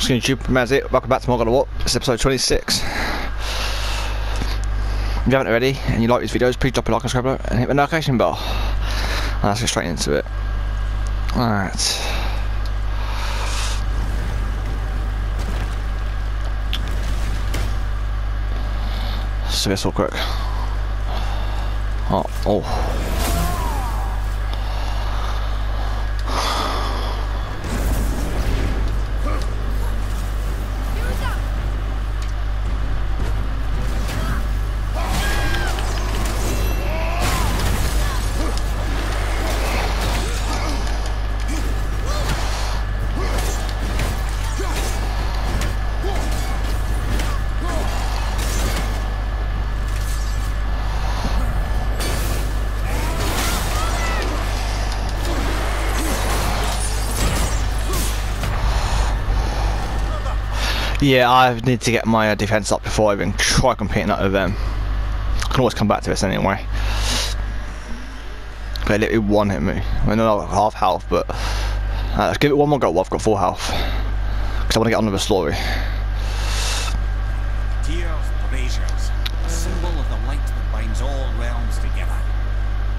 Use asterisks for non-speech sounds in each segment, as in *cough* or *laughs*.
Skin YouTube, that's it. Welcome back to of War. It's episode 26. If you haven't already and you like these videos, please drop a like and subscribe and hit the notification bell. And let's get straight into it. Alright. So this all quick. Oh, oh. Yeah, I need to get my uh, defense up before I even try competing that with them. I can always come back to this anyway. They literally one hit me. I mean, not half health, but uh, let's give it one more go. Well, I've got full health because I want to get on with the story. Tears, braziers, a symbol of the light that binds all realms together.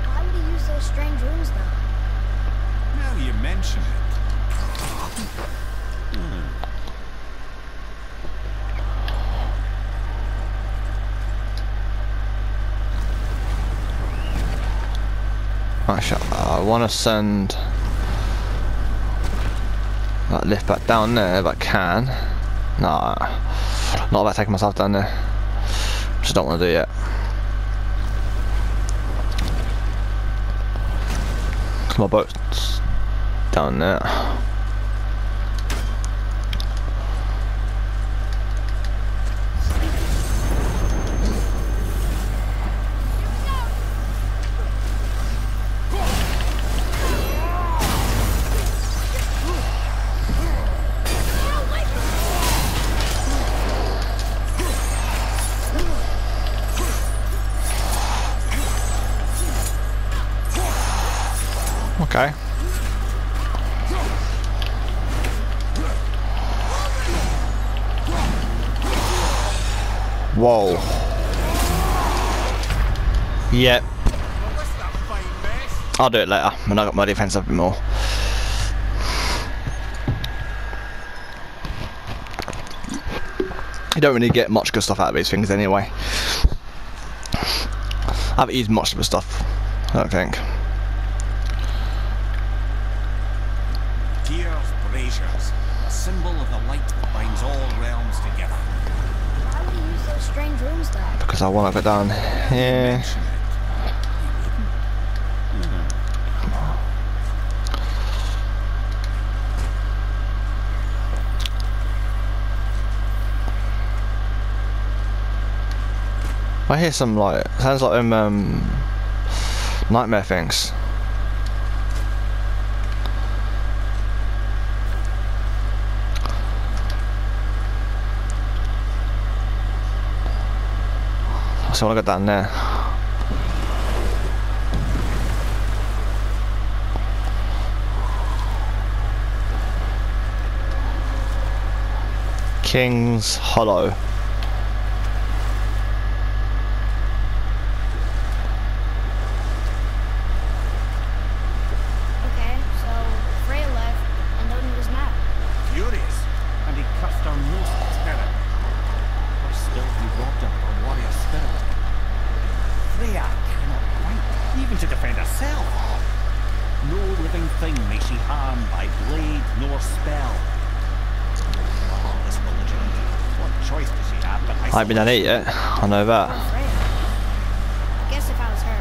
Why would he use those strange runes though? Now you mention it. Actually, I want to send that lift back down there if I can. Nah, not about taking myself down there. Just don't want to do yet. 'Cause my boat's down there. Whoa. Yep. What's that fine mess? I'll do it later when I got my defense up a bit more. You don't really get much good stuff out of these things anyway. I haven't used much of the stuff, I don't think. I want to down here. Mention. I hear some like sounds like um, um nightmare things. So I to go down there. King's Hollow. Okay, so Freya left and Odin was mad. Furious, and he cursed our most terror. But still he robbed her of her warrior spirit. Freya cannot fight, even to defend herself. No living thing may she harm by blade nor spell. Oh, this belligerent. What choice does she have but I haven't been done it yet. I know that. Oh, I guess if I was her,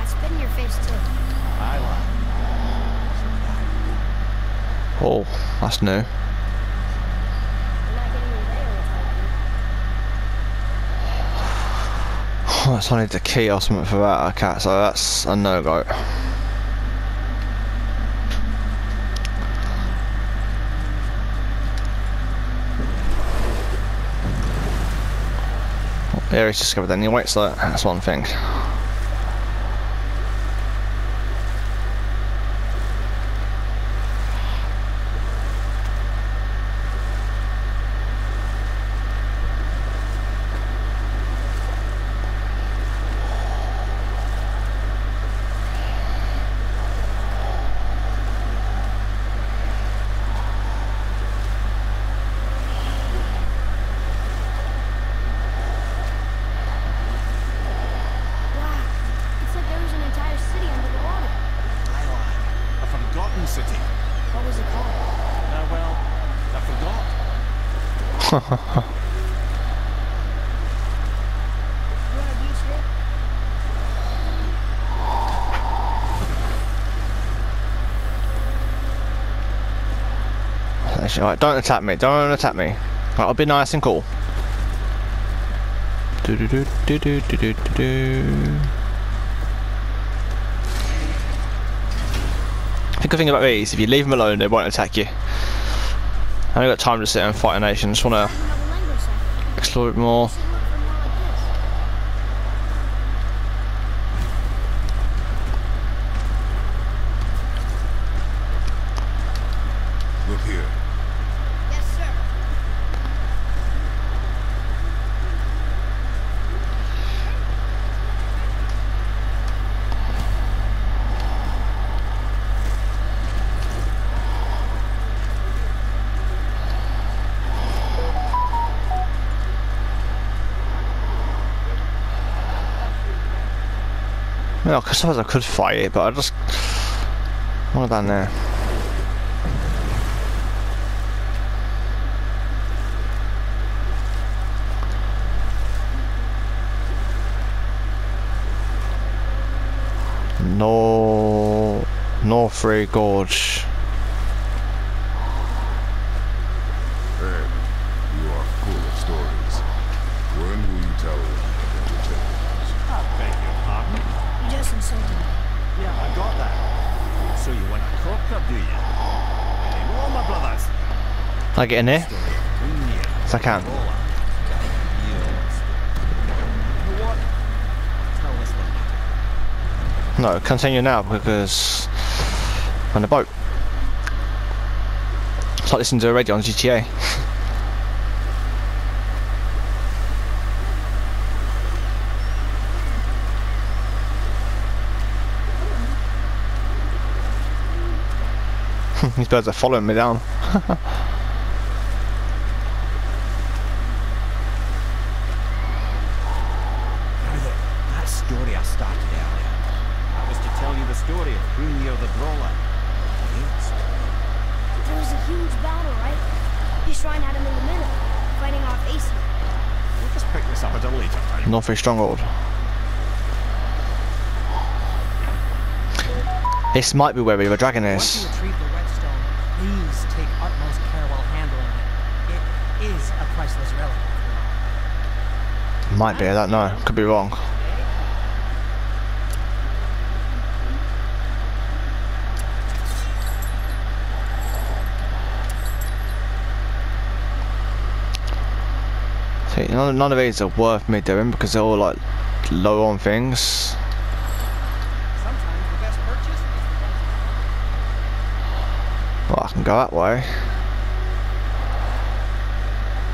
I'd spit in your face too. I lie. Oh, that's new. You're not getting me there with Oh, I need the key or something for that. Okay, so that's a no he's discovered anyway, so that's one thing. Alright, don't attack me, don't attack me. Right, I'll be nice and cool. Do do do do do do do do The good thing about these, if you leave them alone, they won't attack you. I haven't got time to sit and fight a nation. Just want to explore it more. Should look for more like this. Look here. Yes, sir. Well, I suppose I could fight it, but I just want down there. No, Northrey Gorge. Ed, you are full of stories. When will you tell them about the tales? I beg your pardon? You just insulted me. Yeah, I got that. So you want a crocker, do you? Very well, my brothers. I get in here? Yes, I can. No, continue now because I'm on the boat. It's like listening to a radio on GTA. *laughs* These birds are following me down. *laughs* Now then, that story I started earlier. That was to tell you the story of Gungnir the Brawler. Yes. There was a huge battle, right? His shrine had him in the middle, fighting off Aesir. We'll just pick this up at a time. Stronghold. This might be where River Dragon Once is. you retrieve the whetstone, please take utmost care while handling it. It is a priceless relic. Might be, I don't know. Could be wrong. None, none of these are worth me doing because they're all like low on things. Sometimes the best purchase is the best. Well, I can go that way.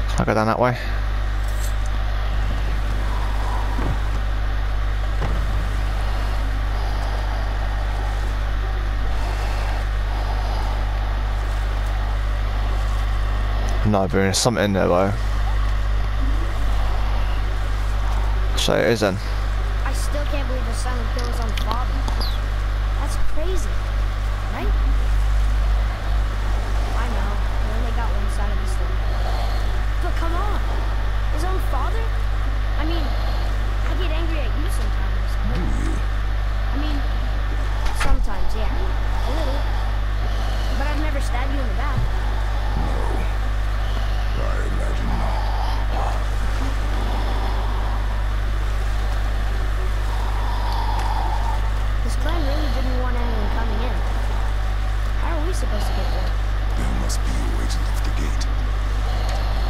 Can I go down that way? No, but there's something in there though. So it is then. I still can't believe the silent kill was on father. That's crazy, right? I know. We only got one side of the story. But come on. His own father? I mean, I get angry at you sometimes. Do you? I mean, sometimes, yeah. A little. But I've never stabbed you in the back. No. I imagine not. This clan really didn't want anyone coming in. How are we supposed to get there? There must be a way to lift the gate.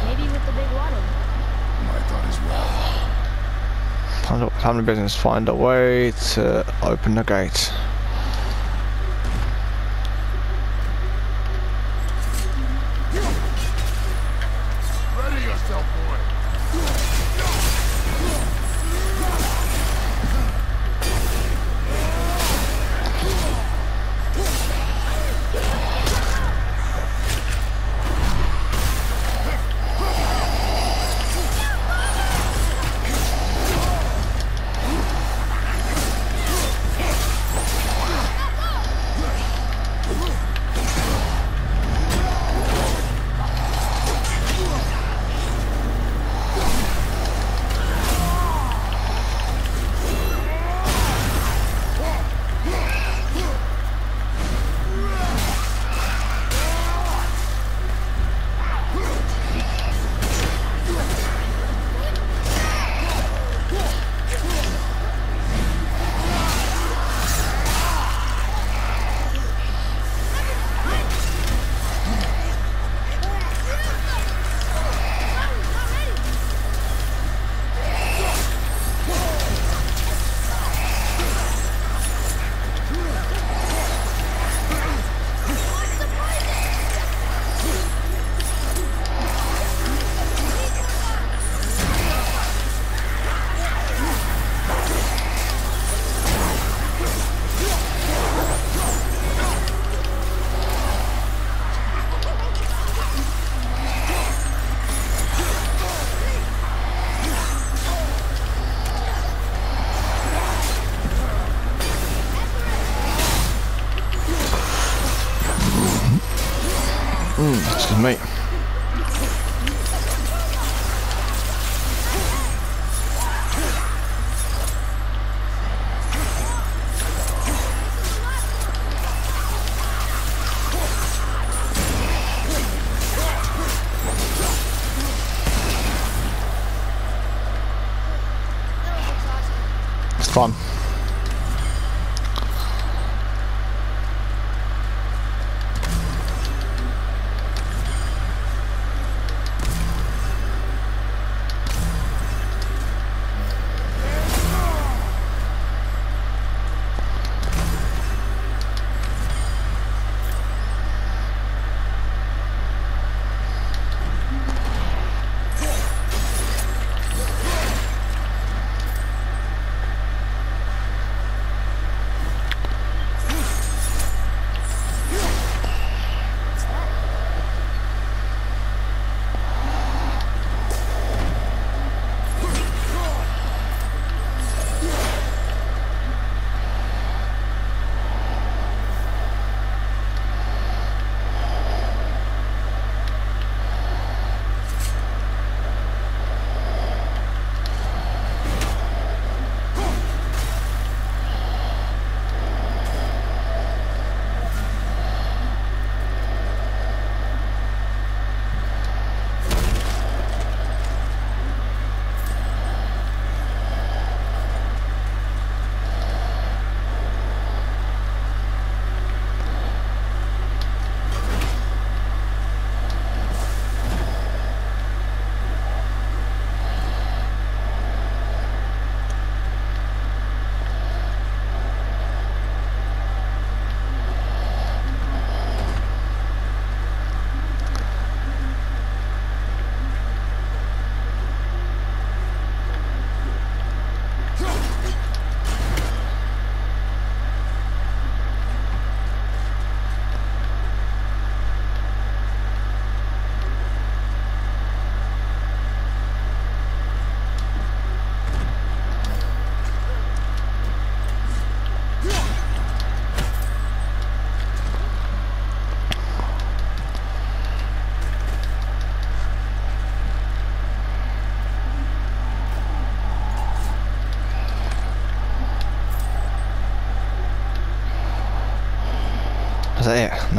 Maybe with the big water. My thought as well. Find a- Family business. Find a way to open the gate.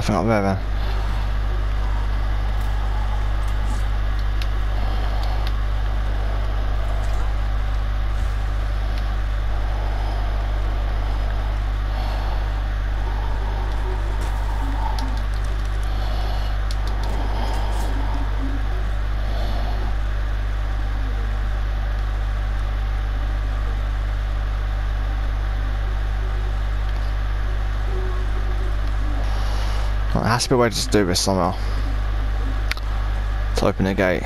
That it? Nothing to be a way to do this somehow. Let's open the gate.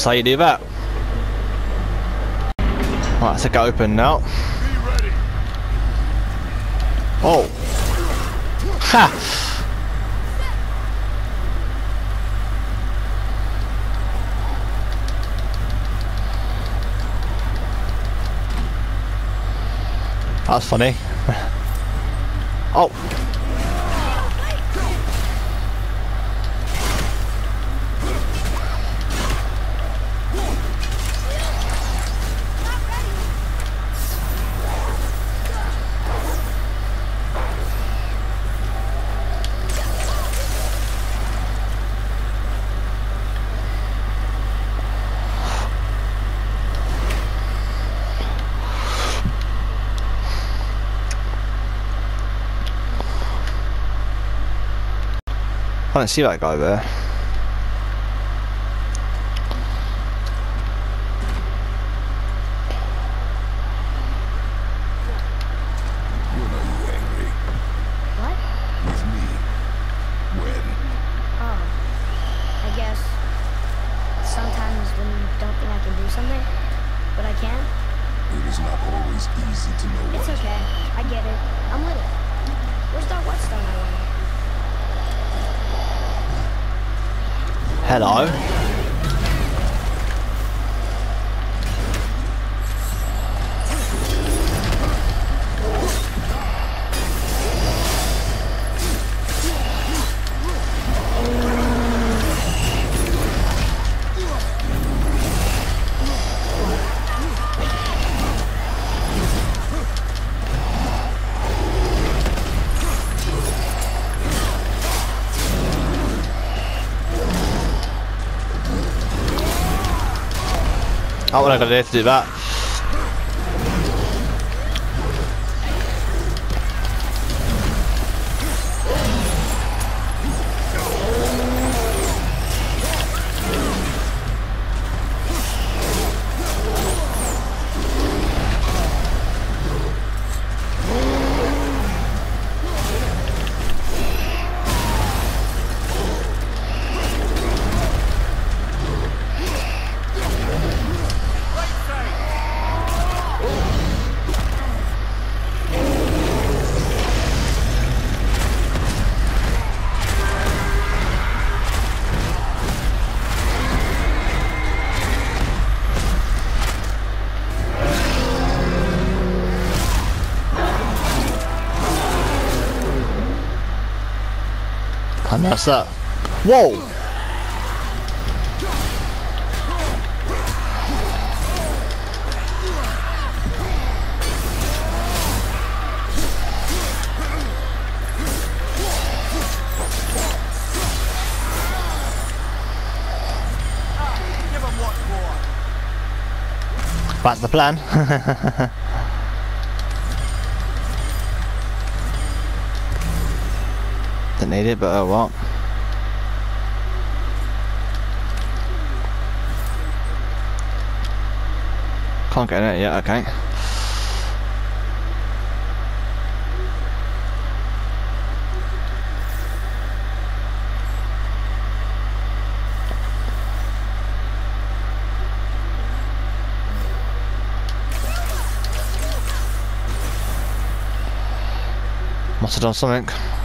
That's how you do that. Right, let's get open now. Oh! Ha! That's funny. *laughs* oh! Can't see that guy there. Oh, what I gotta do to do that? Mess up. Whoa! That's the plan. *laughs* Didn't need it, but oh what? Can't get in it yet, okay. Must have done something.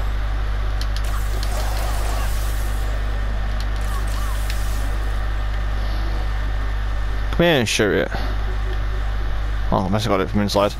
Come here it. Oh, I must have got it from inside.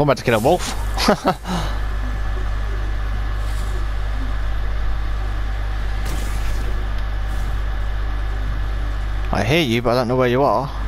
I was about to kill a wolf. *laughs* I hear you, but I don't know where you are.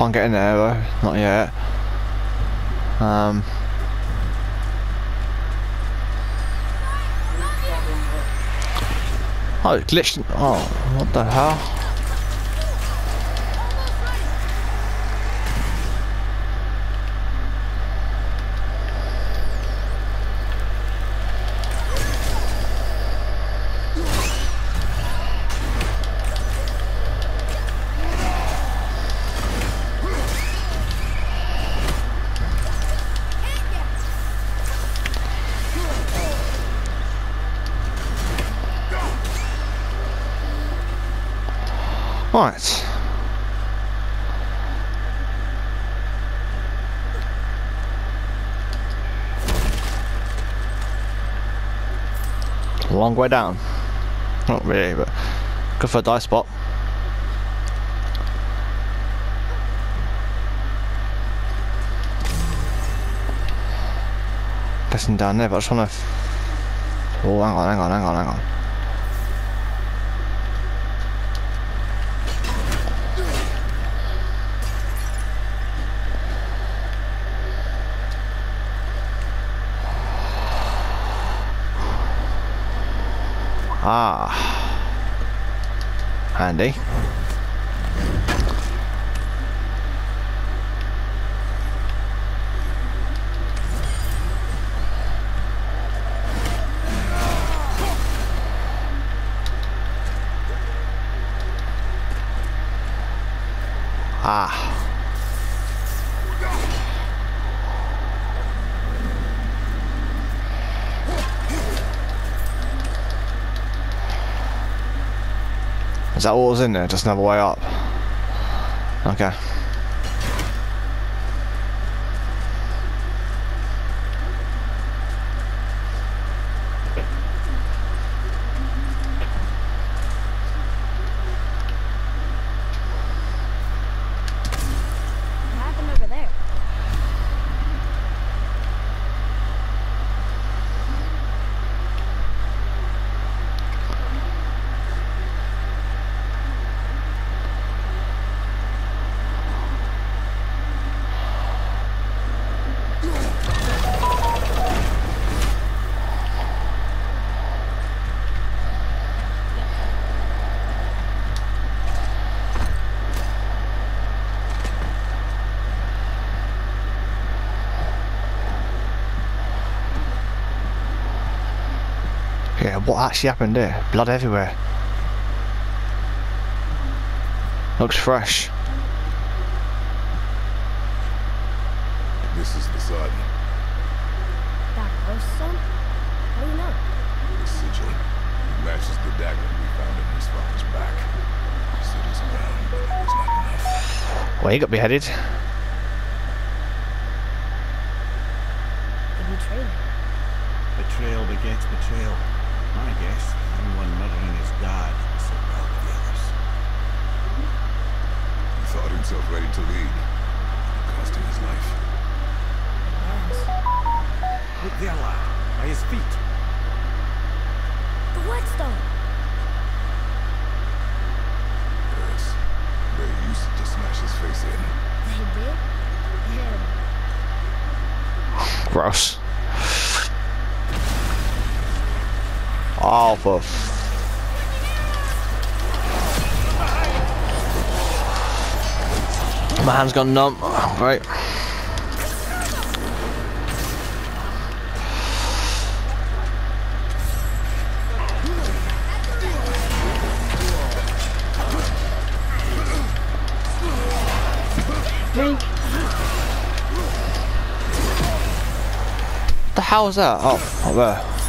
Can't get in there though, not yet. Um, Oh, it glitched. Oh, what the hell? Way down. Not really, but good for a dive spot. Guessing down there, but I just wanna. Oh, hang on, hang on, hang on, hang on. Ah. Handy. Ah. Is that all that's in there? Just another way up? Okay. What happened over there? Yeah, what actually happened there? Blood everywhere. Looks fresh. This is the Sergeant. That ghost son? How do you know? The sigil. It matches the dagger we found in his father's back. He said it's around, but it was not enough. Well, he got beheaded. My hand's gone numb. Right. The hell is that? Oh, up there.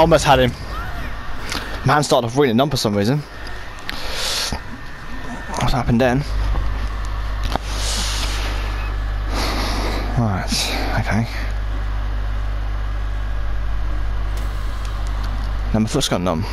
Almost had him. Man started off really numb for some reason. What happened then? Right, okay. My foot's gone numb.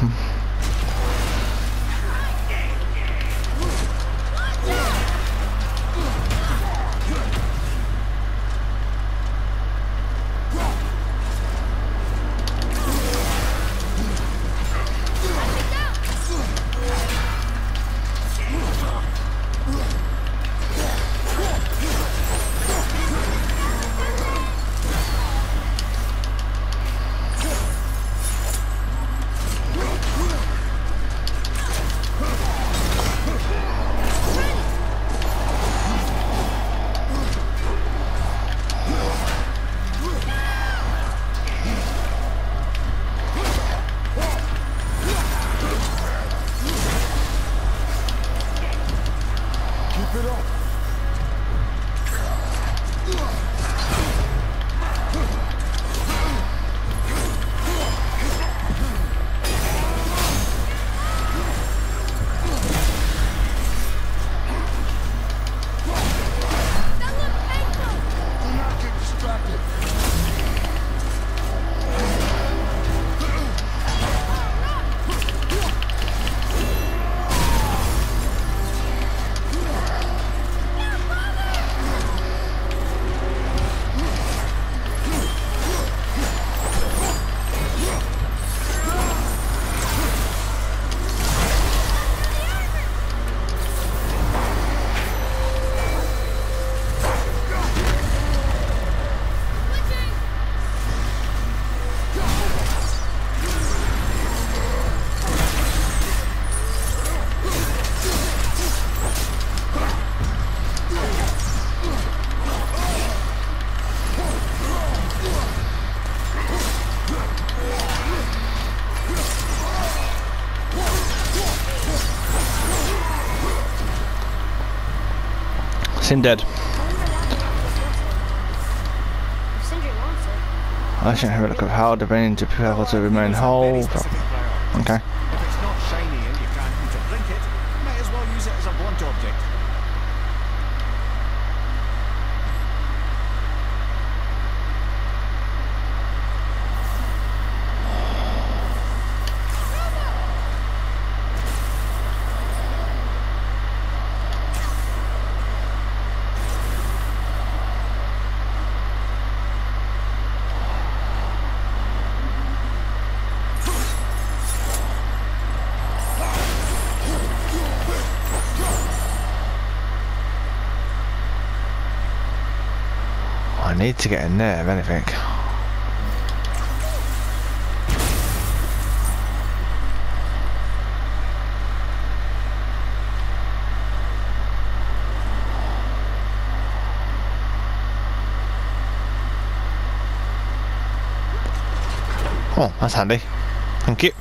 Sin dead. Sindri wants it. I should have a look at how the brain to be to remain whole. Specific priority. Okay. If it's not shiny and you can't eat or drink it, might as well use it as a blunt object. I need to get in there, if anything. Oh, that's handy. Thank you.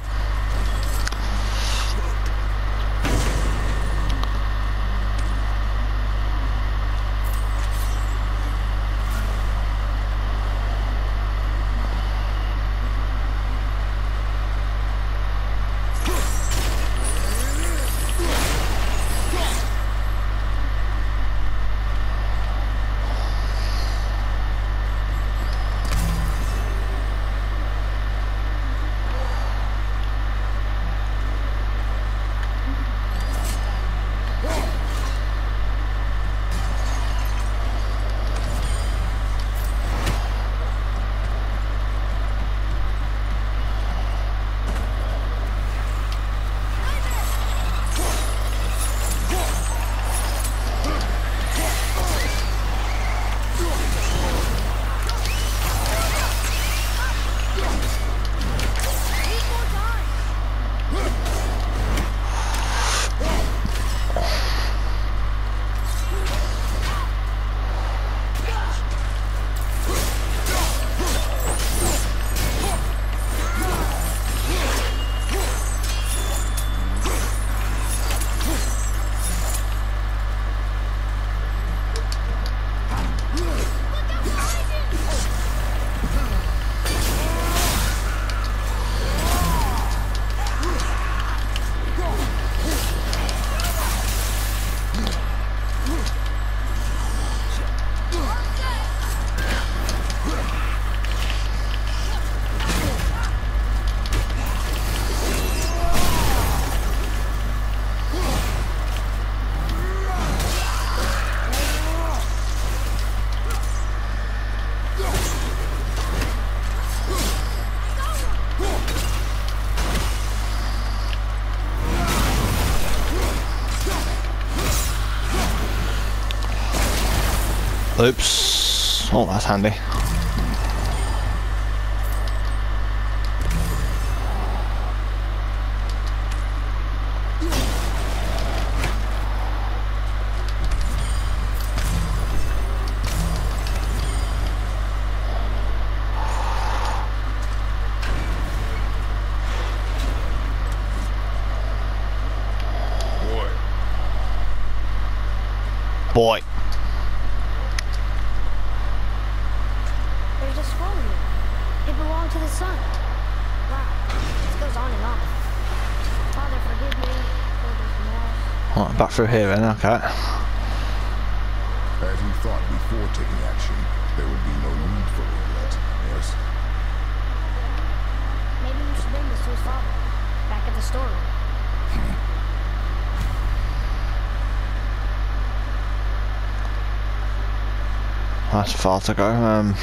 Oops. Oh, that's handy. Boy, Boy. There's a scroll here. It belonged to the sun. Wow. This goes on and on. Father, forgive me for this mess. Right, back through here then, okay. as we thought before taking action, there would be no need for regret, yes? Maybe we should bring this to his father. Back at the storeroom. *laughs* That's far to go. Um,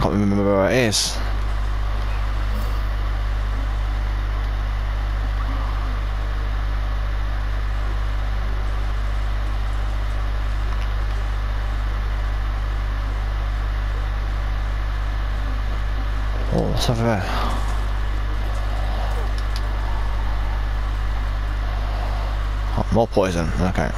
can't remember where it is. Over there? Oh, more poison. Okay.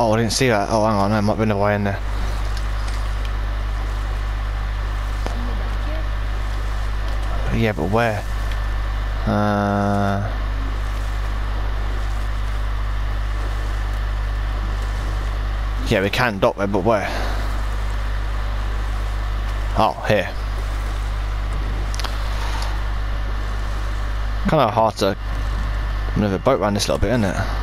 Oh, I didn't see that. Oh, hang on, there might be another way in there. Yeah, but where? Uh... Yeah, we can dock there, but where? Oh, here. Kind of hard to move a boat around this little bit, isn't it?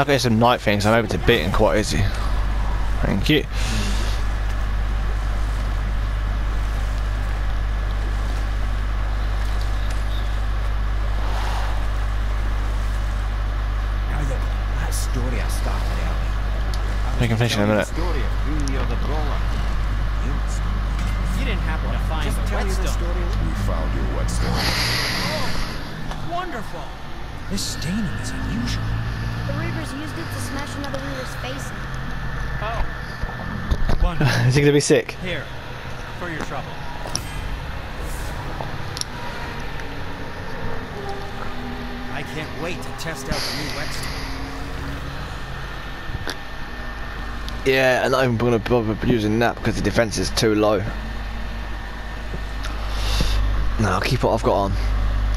I got some night things, I'm able to beat him quite easy. Thank you. That story I started earlier. I was We can finish in a minute. *laughs* Is he gonna be sick? Here, for your trouble. I can't wait to test out the new whetstone. Yeah, and I'm not even gonna bother using that because the defense is too low. No, I'll keep what I've got on.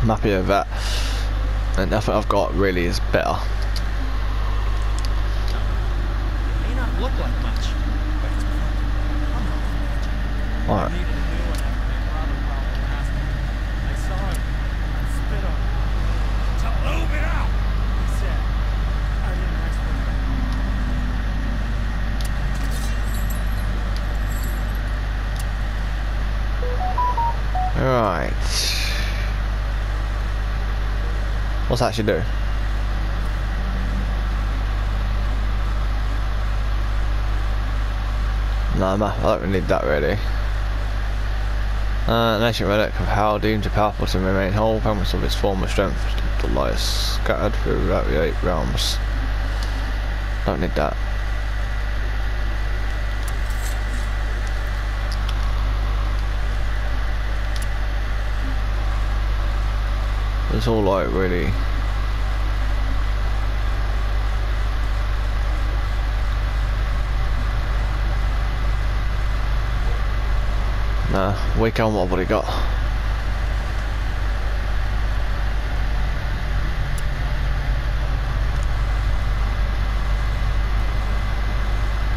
I'm happy with that. And nothing I've got really is better. It may not look like much, but it's perfect. Come on. Alright. Right. What's that should do? No, I don't need that really. Uh, an ancient relic of how deemed too powerful to remain whole, promise of its former strength, the light scattered throughout the eight realms. Don't need that. It's all like really. Nah, wake on what have we got?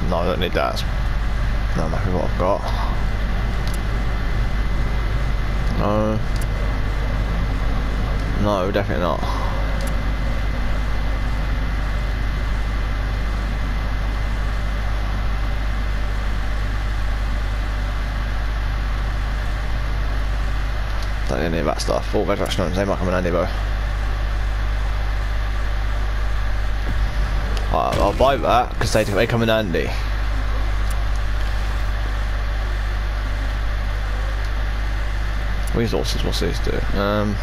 No, I don't need that. No, I'm happy what I've got. No. No, definitely not. Don't any of that stuff. All resurrection items, they might come in handy though. Alright, I'll buy that because they, they come in handy. Resources, what's these do? Um,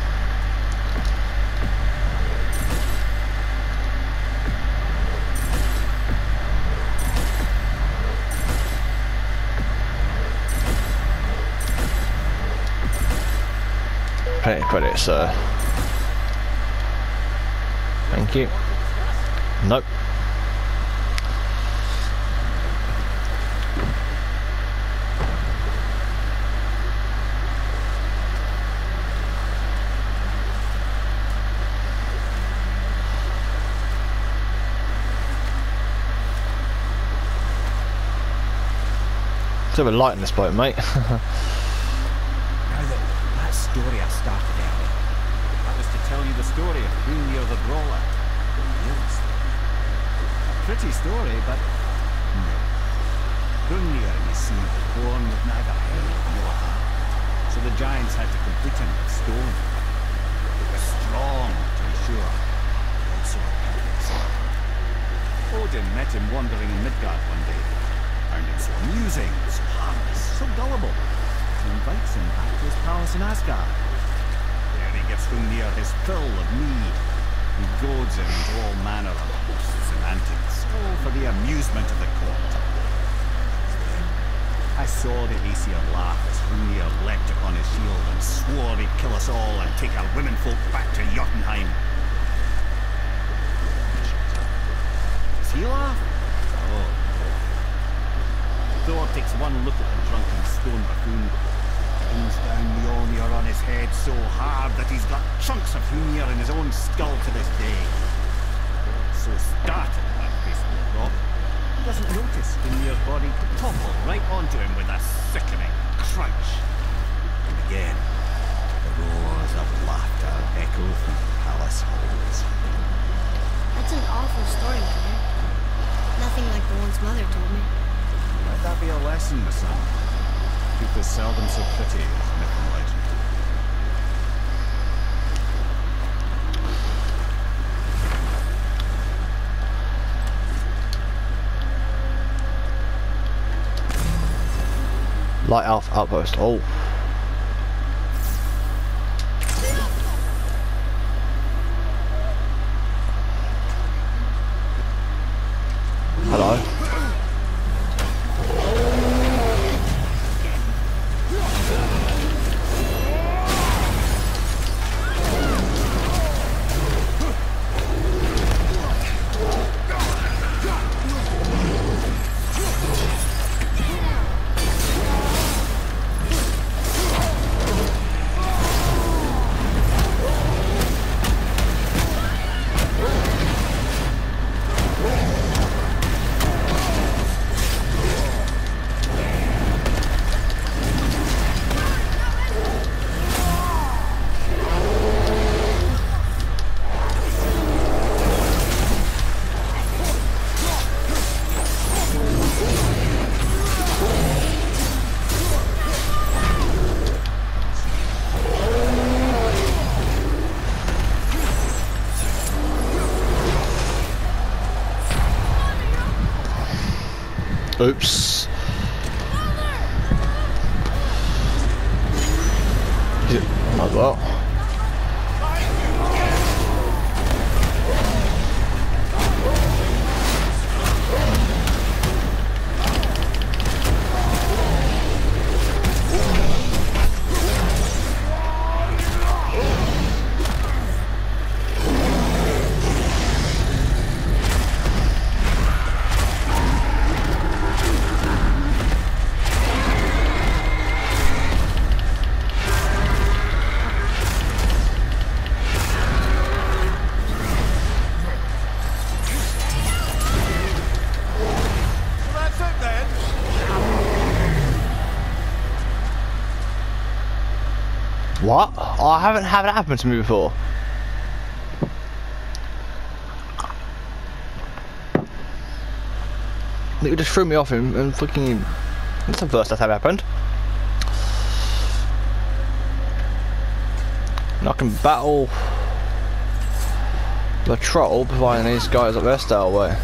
Plenty of credit, sir. Thank you. Nope. It's a bit light in this boat, mate. *laughs* Now then, that story I started earlier. That was to tell you the story of Hrungnir the Brawler. Yes. A pretty story, but no. Hrungnir, you see, was born with neither head nor heart. So the giants had to complete him with stone. It was strong, to be sure. but Also a perfect. Odin met him wandering in Midgard one day. Found him so amusing, so harmless, so gullible. And invites him back to his palace in Asgard. He gives Hrungnir his fill of mead. He goads him into all manner of hosts and antics, all for the amusement of the court. I saw the Aesir laugh as Hrungnir leapt upon his shield and swore he'd kill us all and take our womenfolk back to Jotunheim. Does he laugh? Oh. Thor takes one look at the drunken stone buffoon, brings down Mjolnir on his head so hard that he's got chunks of Hrungnir in his own skull to this day. So startled by the of rock, he doesn't notice Hrungnir's body topple right onto him with a sickening crunch. And again, the roars of laughter echo through the palace halls. That's an awful story, Mother. Nothing like the ones Mother told me. Let that be a lesson, my son. Truth is seldom so pretty as. Light Elf Outpost. Oh. Haven't had it happen to me before. It just threw me off and, and fucking. That's the first that's ever happened. And I can battle the troll providing these guys up there stay away.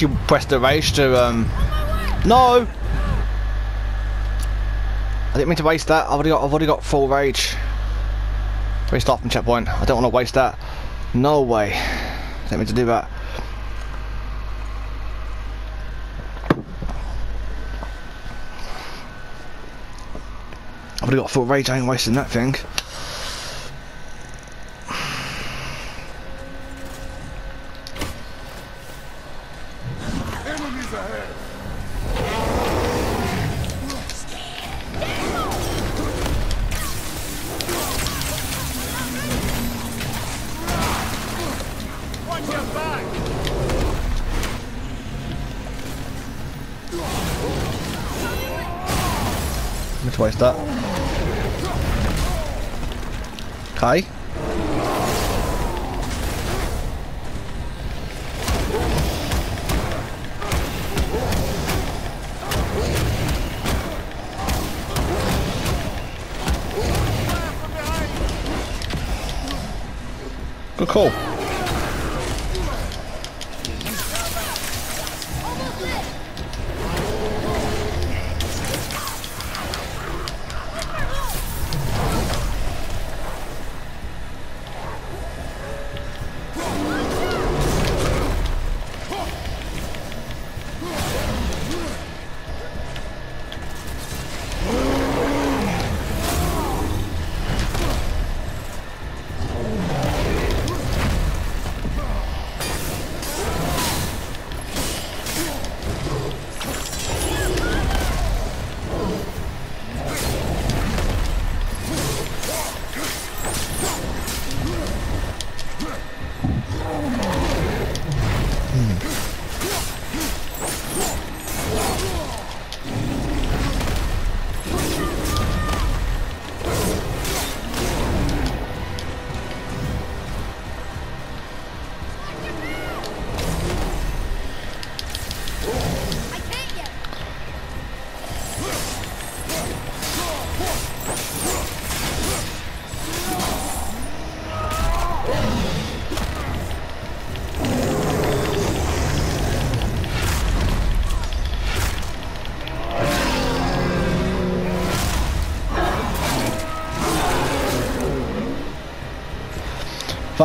Actually pressed the rage to um No I didn't mean to waste that. I've already got I've already got full rage. Restart from checkpoint. I don't want to waste that. No way. I didn't mean to do that. I've already got full rage, I ain't wasting that thing.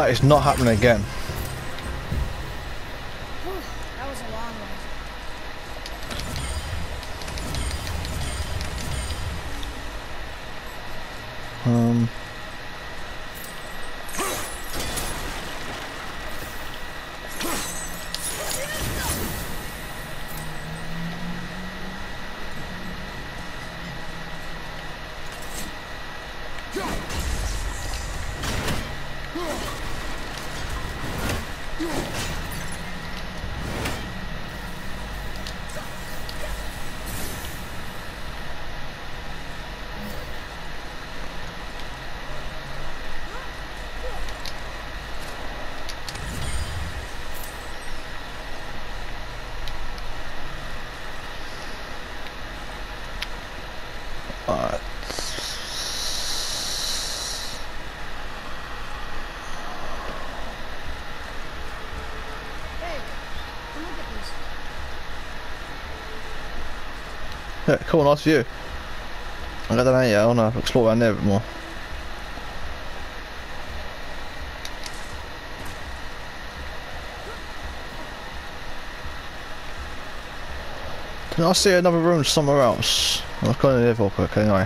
That is not happening again. That was a long one. Um. Alright. Hey, come look at this. Yeah, cool, nice view. I don't know yet, I wanna explore around there a bit more. Can I see another room somewhere else? I was going to live real quick anyway.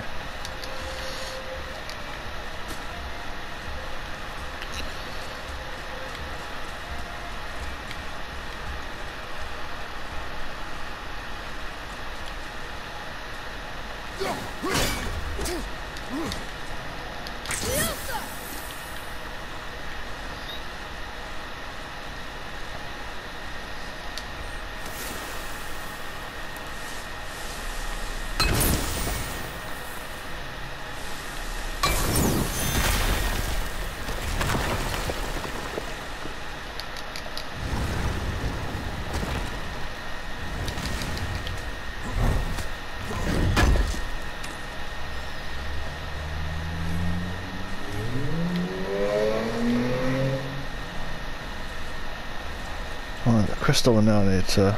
Crystal I now need to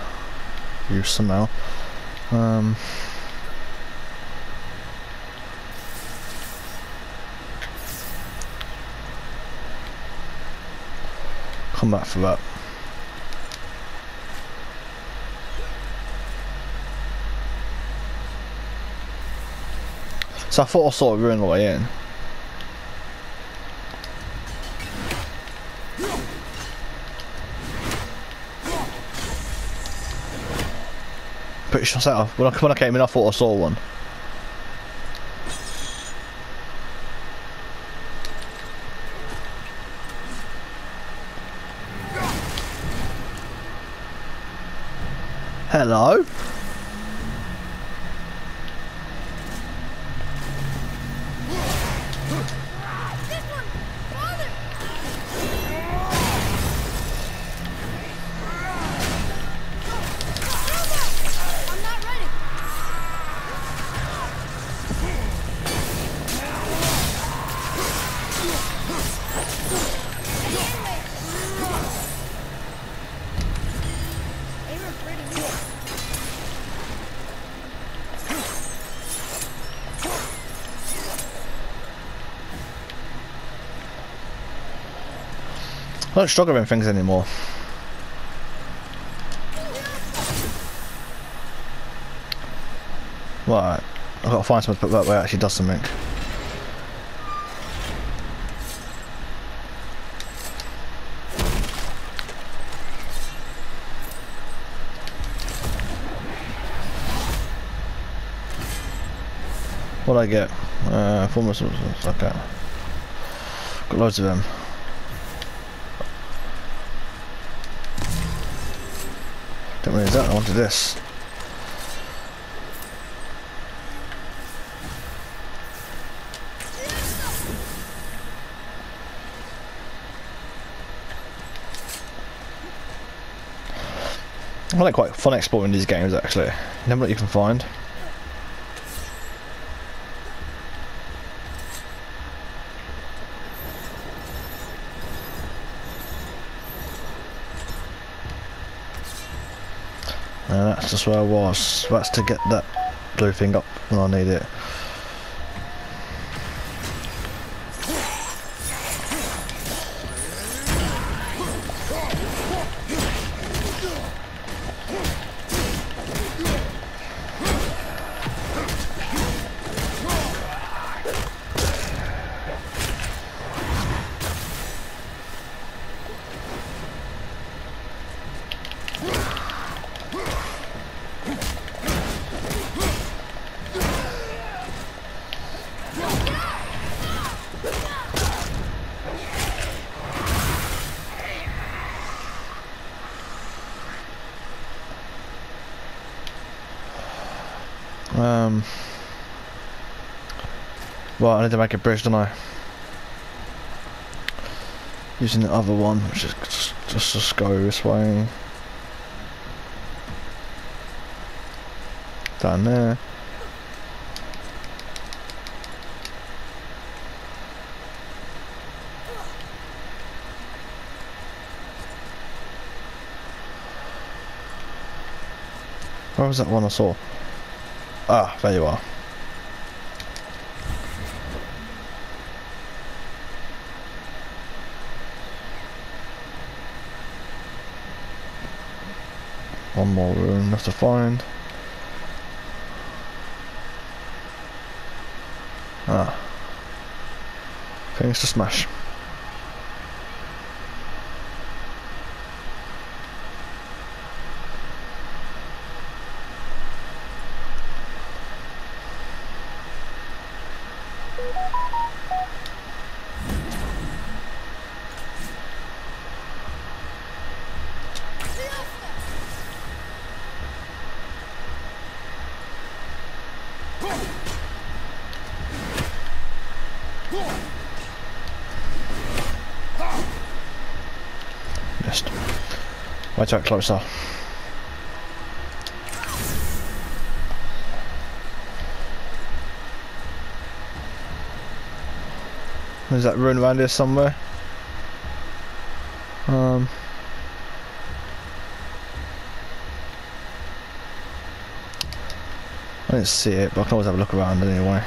use somehow. Um, come back for that. So I thought I saw a ruin on the way in. Pretty when I, when I came in I thought I saw one. Hello? Don't struggle with things anymore. Right, I've got to find something to put that way actually does something. What I get? Uh, four more substances, okay. Got loads of them. That, I wanted this. I find it quite fun exploring these games actually. Never what you can find. And that's where I was. That's to get that blue thing up when I need it. Right, I need to make a bridge, don't I? Using the other one, which is just, just, just go this way. Down there. Where was that one I saw? Ah, there you are. One more room left to find. Ah. Things to smash. Missed. Watch closer. There's that run around here somewhere. Um. I didn't see it, but I can always have a look around anyway.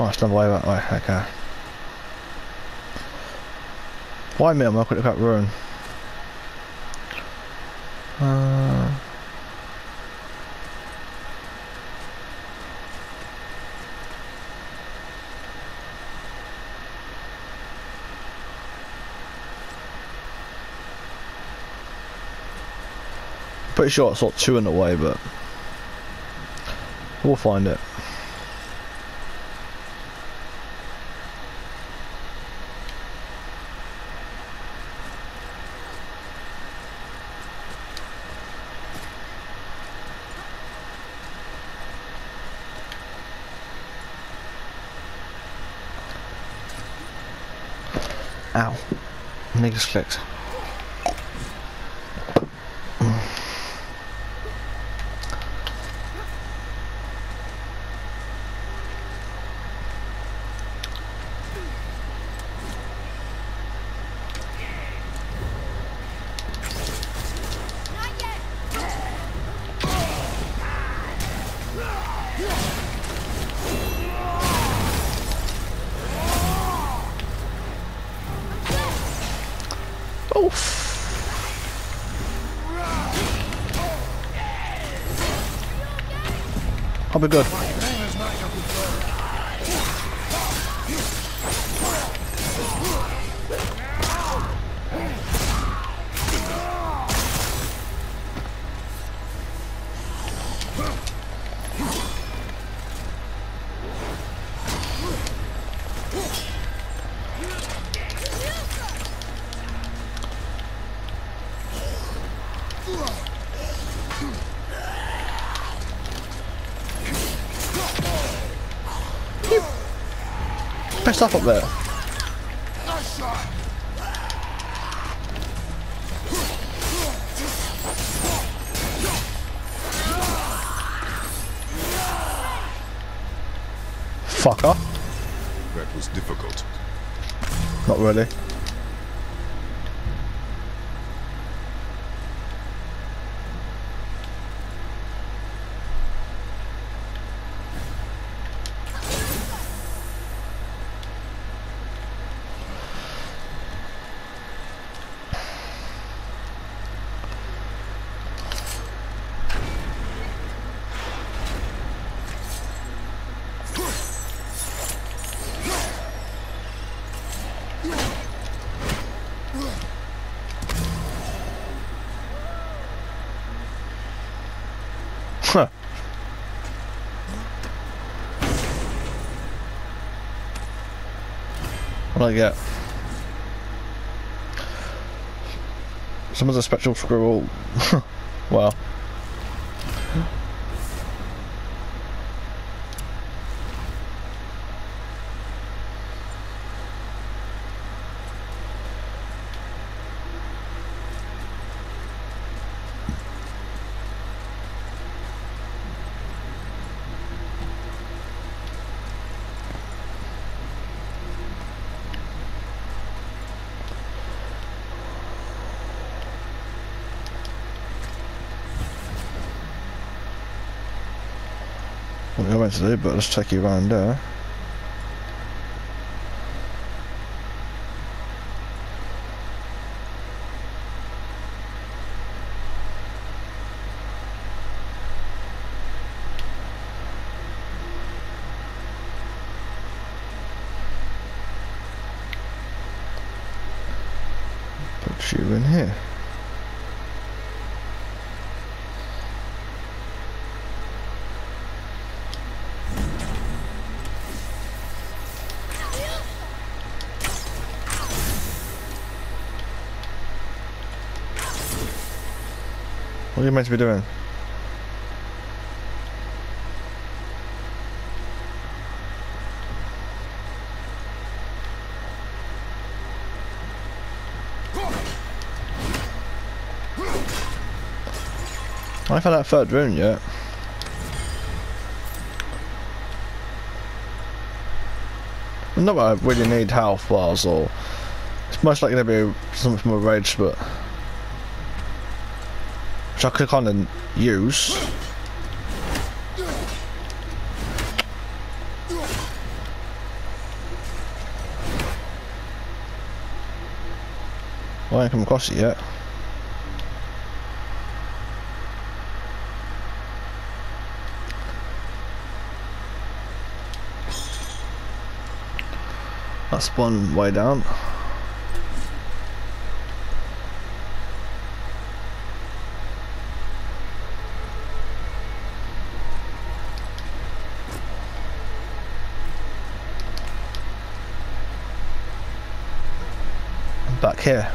Oh, it's another way that way, okay. Why me? I'm gonna quick look at ruin. Uh, pretty sure I saw two in the way, but we'll find it. Niggas clicked. Pissed off up there? Shot. Fucker. That was difficult. Not really. Get? Someone's a spectral squirrel. *laughs* wow. Do, but let's take you around there. Put you in here. What are you meant to be doing? I haven't had that third rune yet. Not that I really need health bars or it's most likely to be something from a rage but which I click on and use. Well, I ain't come across it yet. That's one way down. Back here.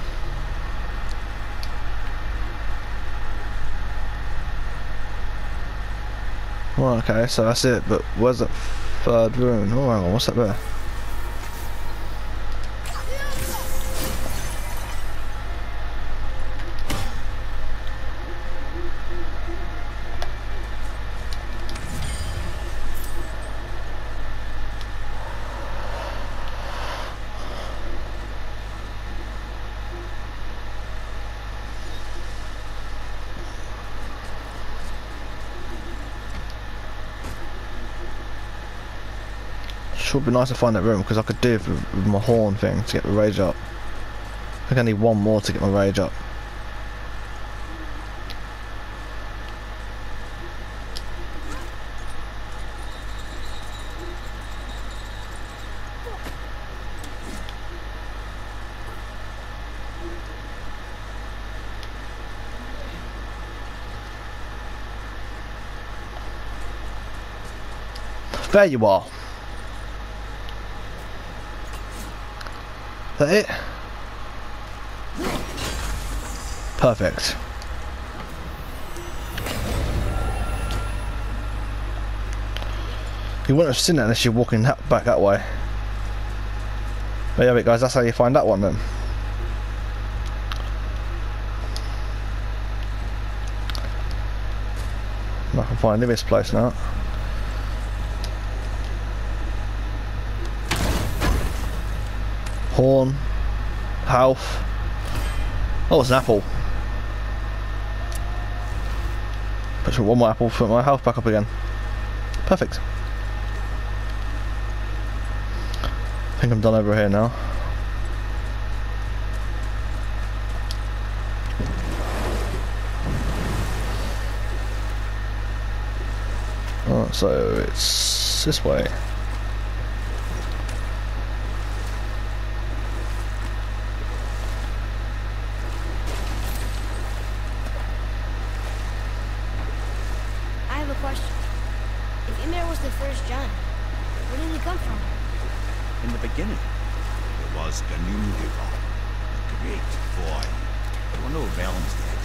Well, okay, so that's it, but where's that third rune? Oh, what's that there? Sure would be nice to find that room because I could do it with, my horn thing to get the rage up. I think I need one more to get my rage up. There you are. That it? Perfect. You wouldn't have seen that unless you're walking that, back that way. But yeah, but guys, that's how you find that one then. I can find this place now. Horn, health. Oh, it's an apple. Put one more apple, put my health back up again. Perfect. I think I'm done over here now. Oh, so it's this way. I have a question. If Ymir was the first giant, where did he come from? In the beginning, there was Ginnungagap, the great void. There were no realms yet,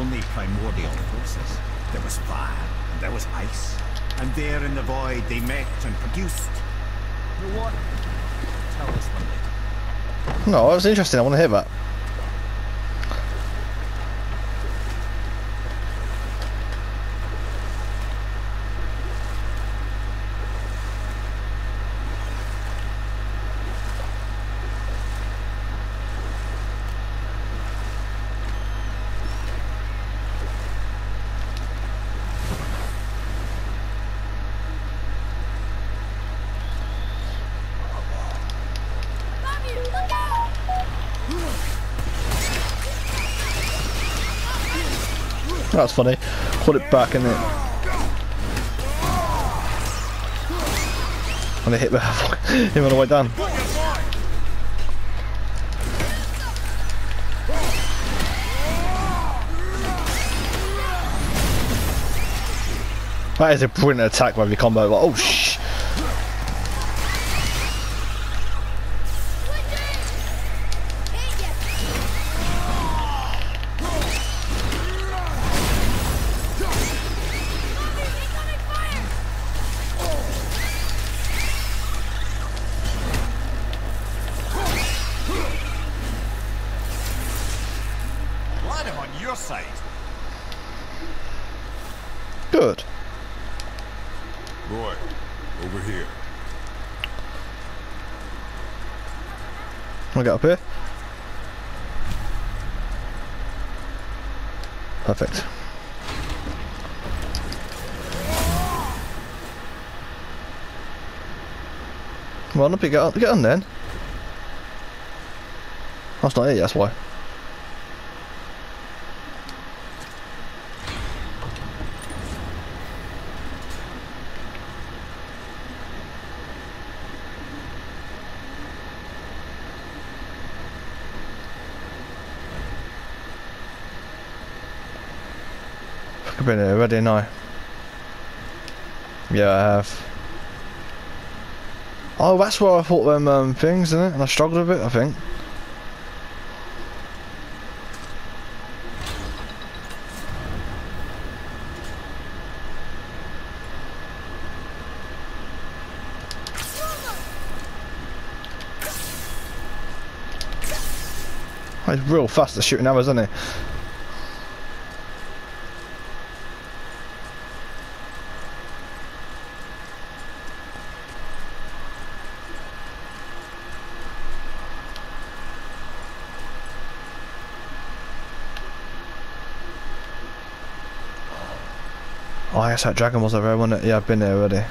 only primordial forces. There was fire, and there was ice. And there in the void they met and produced. You know what? Tell us one later. No, that was interesting. I want to hear that. That's funny. Put it back in it. And it *laughs* hit him on the way down. That is a brilliant attack by the combo. Like, oh shh. Side. Good. Boy, over here. Can I get up here? Perfect. Come on up, you get on, get on then. That's not it, that's why. I've been here already, no. Yeah, I have. Oh, that's where I thought them um, things, isn't it? And I struggled with it, I think. He's real fast at shooting arrows, isn't he? That dragon was over there, wasn't it? Yeah, I've been there already.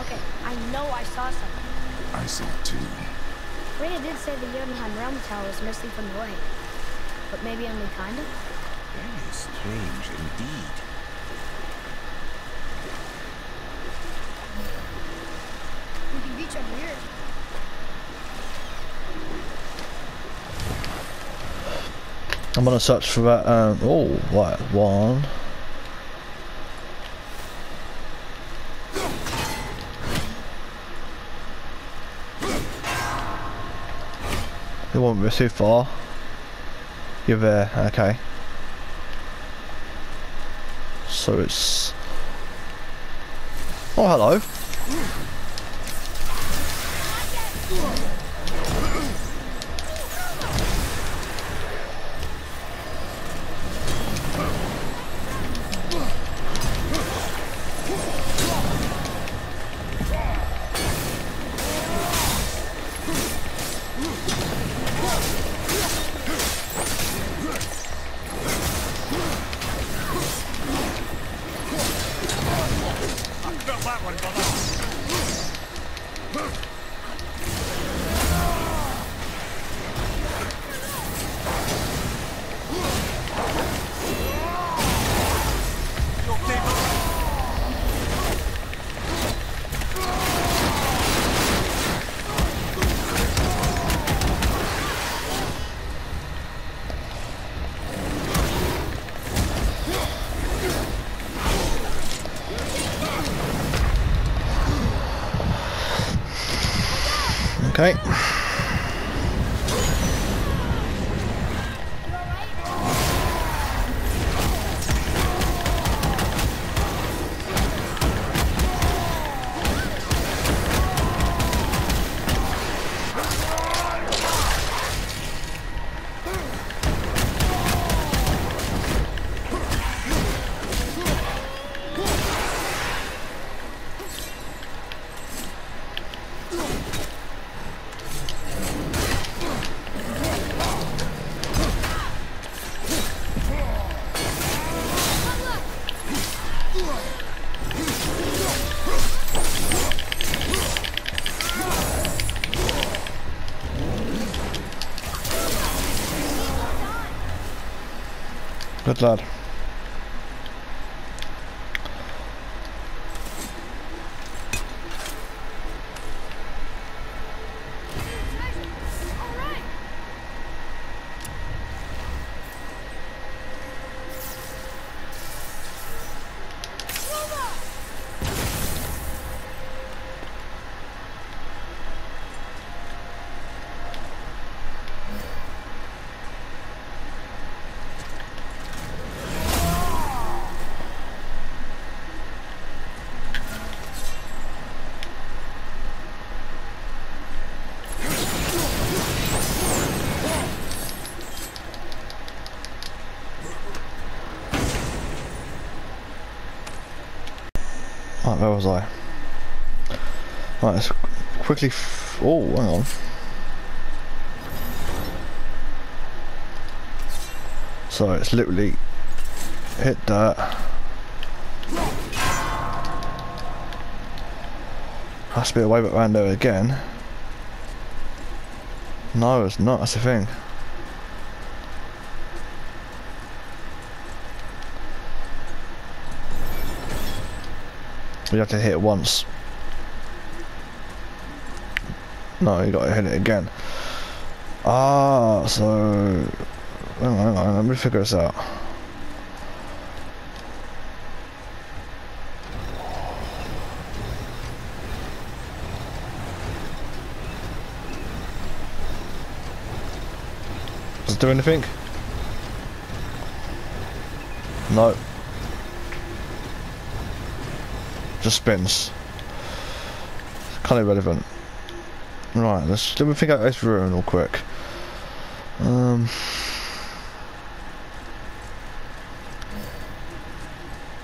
Okay, I know I saw something. I saw two. Rita did say the Jotunheim Realm Tower was missing from the way. But maybe only kind of? Very strange indeed. We can reach over here. I'm gonna search for that. Um, oh, right, one. It won't be too far. You're there, okay. So it's... Oh, hello. Good where was I? Right, let's quickly. Oh, hang on. So it's literally hit that. Has to be a way back round there again. No, it's not. That's the thing. You have to hit it once. No, you gotta hit it again. Ah, so... Hang on, hang on, let me figure this out. Does it do anything? No. Just spins. Kind of irrelevant. Right, let's let me think out this room real quick. Um.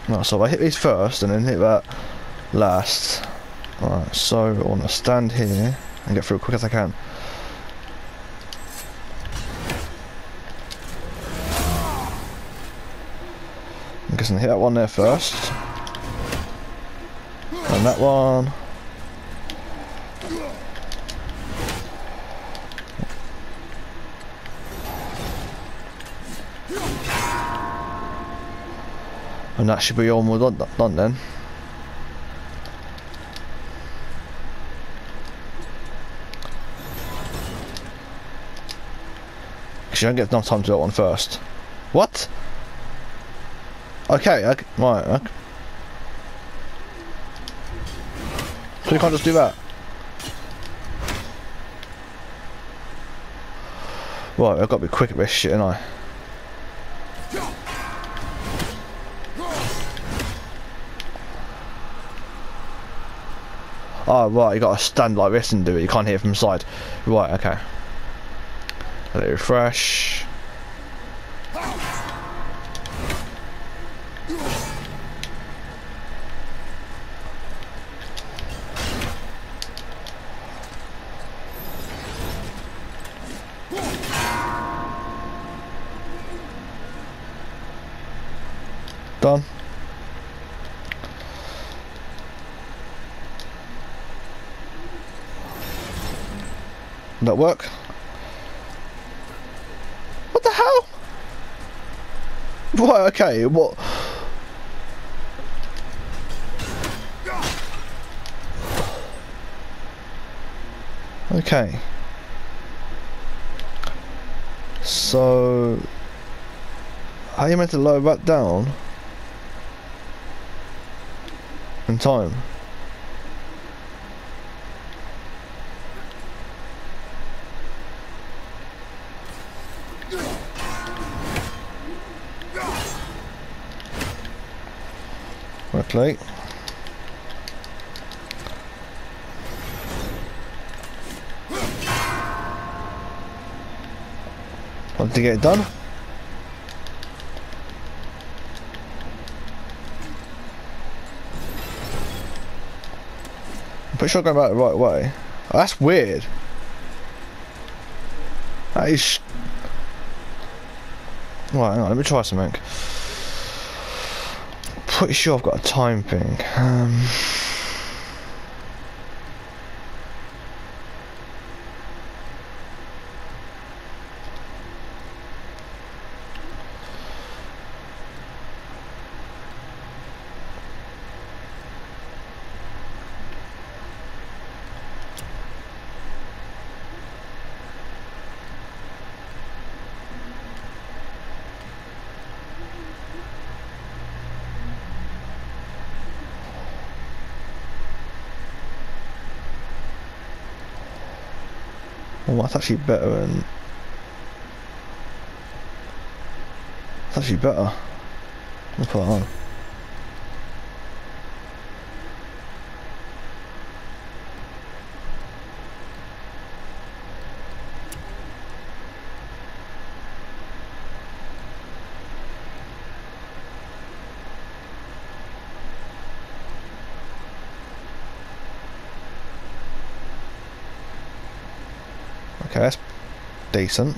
Right, so I hit these first and then hit that last. Right, so I want to stand here and get through as quick as I can. I'm guessing hit that one there first. And that one. And that should be almost done, done then. Because you don't get enough time to do that one first. What? Okay, okay right. Okay. So you can't just do that? Right, I've got to be quick at this shit, ain't I? Oh, right, you gotta stand like this and do it. You can't it from side. Right, okay. Let it refresh. That work? What the hell? Right, okay, what? Okay. So, how you meant to lower that down in time? Okay. Want to get it done? I'm pretty sure I'm going about the right way. Oh, that's weird. That is... Right, hang on, let me try something. Pretty sure I've got a time thing. Um... that's actually better than... That's actually better. That on. Okay, that's decent.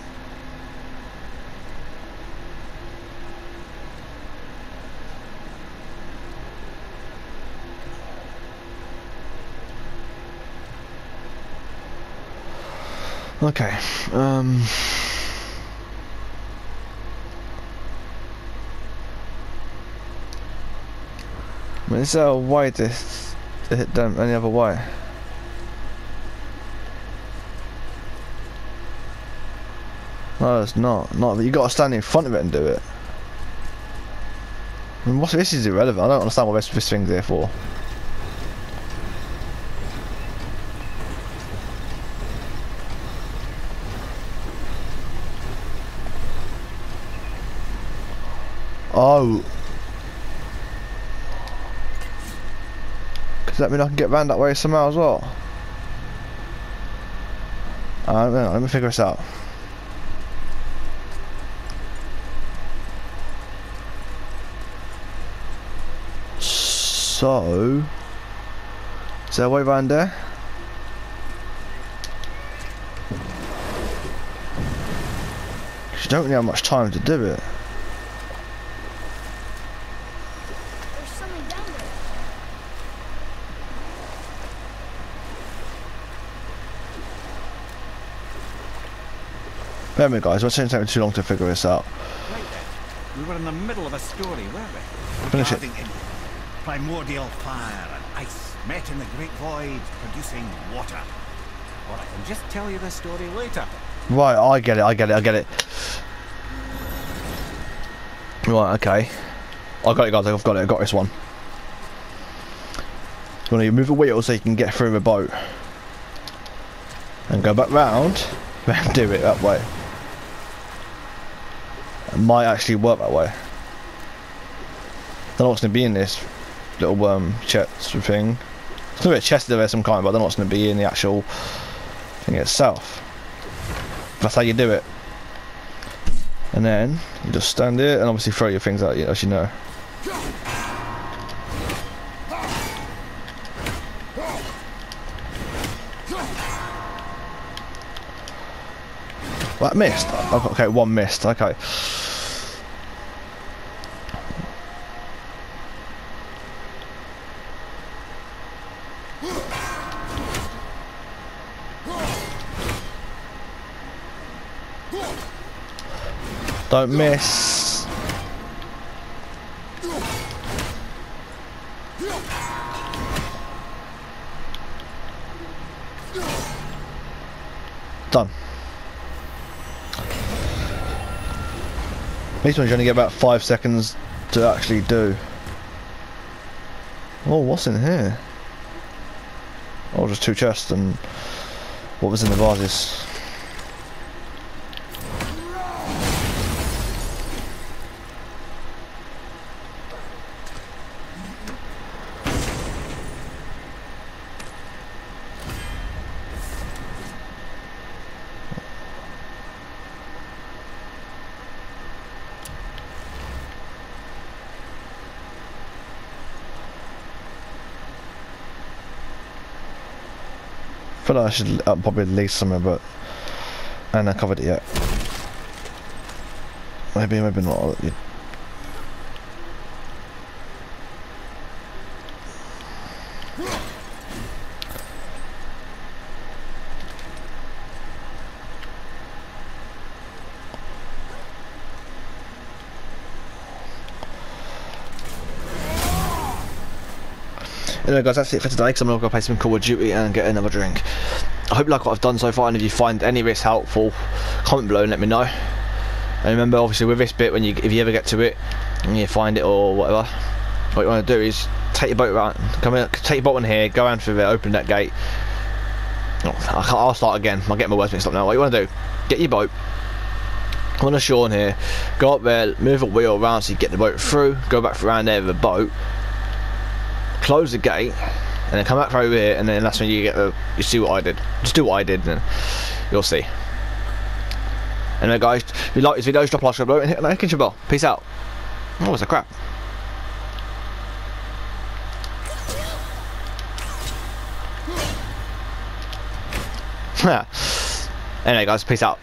Okay, um... I mean, Is there a way to, to hit them any other way? No, it's not. Not that you got to stand in front of it and do it. I mean, what's this is irrelevant. I don't understand what this, this thing's there for. Oh. Because that mean I can get round that way somehow as well? Uh, let me figure this out. So, is there a way round there? Because you don't really have much time to do it. There's something down there. Bear with me guys, it's going to too long to figure this out. Right. We were in the middle of a story, weren't we? Finish it. Primordial fire and ice met in the great void, producing water. Or I can just tell you the story later. Right, I get it, I get it, I get it. Right, okay. I got it guys, I've got it, I got this one. You want to move the wheel so you can get through the boat. And go back round, *laughs* and do it that way. And might actually work that way. Don't know what's going to be in this little worm chest thing. It's to be a chest of some kind, but I don't know what's going to be in the actual thing itself. That's how you do it. And then you just stand here and obviously throw your things out, as you know. That missed. Okay, one missed. Okay. Don't miss. Done. These ones you only get about five seconds to actually do. Oh, what's in here? Oh, just two chests and what was in the vases. Feel like I should uh, probably leave somewhere, but and I haven't covered it yet. Maybe, maybe not. Anyway guys, that's it for today because I'm going to go play some Call of Duty and get another drink. I hope you like what I've done so far and if you find any of this helpful, comment below and let me know. And remember obviously with this bit, when you if you ever get to it and you find it or whatever, what you want to do is take your boat around, come in, take your boat in here, go around through there, open that gate. Oh, I can't, I'll start again, I'll get my words mixed up now. What you want to do, get your boat, come on the shore in here, go up there, move a wheel around so you get the boat through, go back around there with the boat, close the gate, and then come back over here, and then that's when you get the, you see what I did. Just do what I did, and you'll see. Anyway, guys, if you like this video, drop a like, and hit the notification bell. Peace out. Oh, what's the crap? *laughs* anyway, guys, peace out.